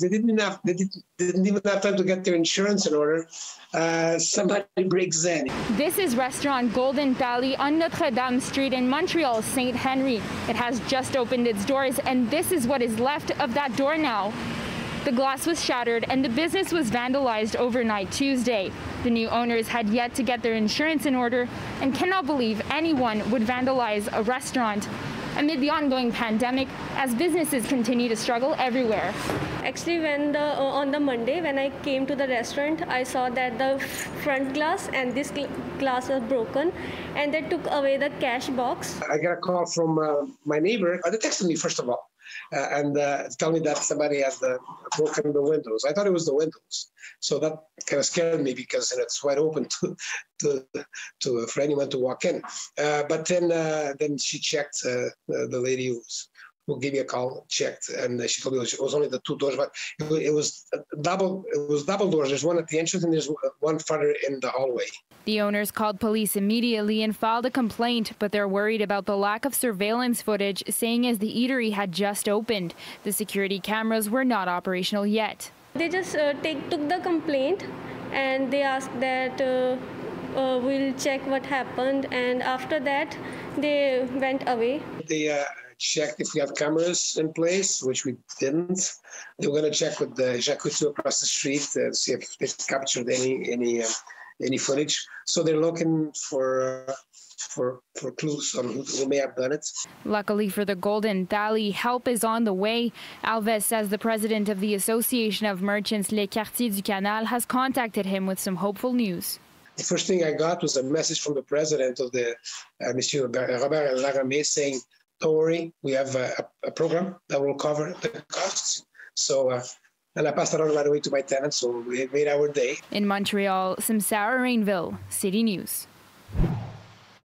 They didn't they didn't even have time to get their insurance in order. Uh, somebody breaks in. This is restaurant Golden Thali on Notre Dame Street in Montreal, St-Henri. It has just opened its doors, and this is what is left of that door now. The glass was shattered and the business was vandalized overnight Tuesday. The new owners had yet to get their insurance in order and cannot believe anyone would vandalize a restaurant amid the ongoing pandemic as businesses continue to struggle everywhere. Actually, when the uh, on the Monday when I came to the restaurant, I saw that the front glass and this glass was broken, and they took away the cash box. I got a call from uh, my neighbor. Uh, they texted me first of all uh, and uh, tell me that somebody has broken the windows. I thought it was the windows, so that kind of scared me because it's wide open to to, to for anyone to walk in. Uh, but then uh, then she checked uh, the lady who's who gave me a call, checked, and she told me it was only the two doors, but it was double. It was double doors. There's one at the entrance, and there's one further in the hallway. The owners called police immediately and filed a complaint, but they're worried about the lack of surveillance footage, saying as the eatery had just opened, the security cameras were not operational yet. They just uh, take, took the complaint, and they asked that. Uh, uh, we'll check what happened and after that they went away they uh, checked if we have cameras in place, which we didn't. They were going to check with the Jacques Coutu across the street to see if they captured any any uh, any footage. So they're looking for. Uh, for, for clues on who, who, may have done it. Luckily for the Golden Thali, help is on the way. Alves says the president of the Association of Merchants Les Quartiers du Canal has contacted him with some hopeful news. The first thing I got was a message from the president of the uh, Monsieur Robert Laramie saying don't worry, we have a, a program that will cover the costs. So, uh, and I passed it on right away to my tenants, so we made our day. In Montreal, Samsara Rainville, City News.